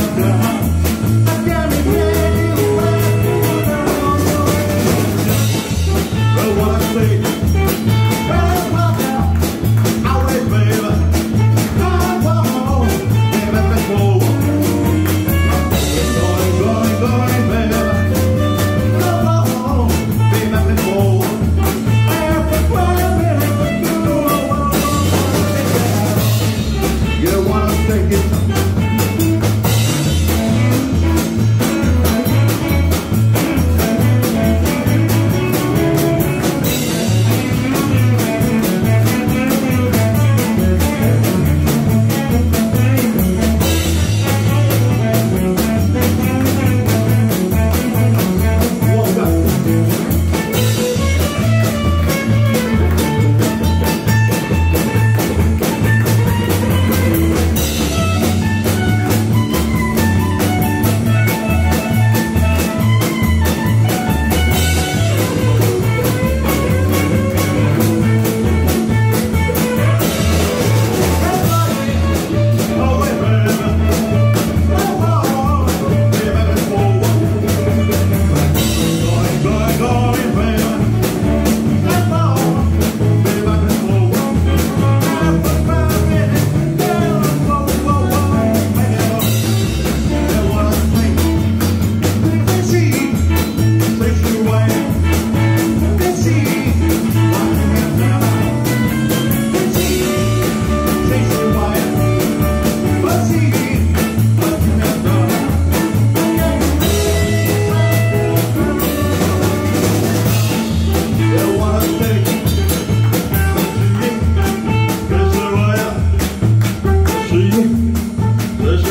Abraham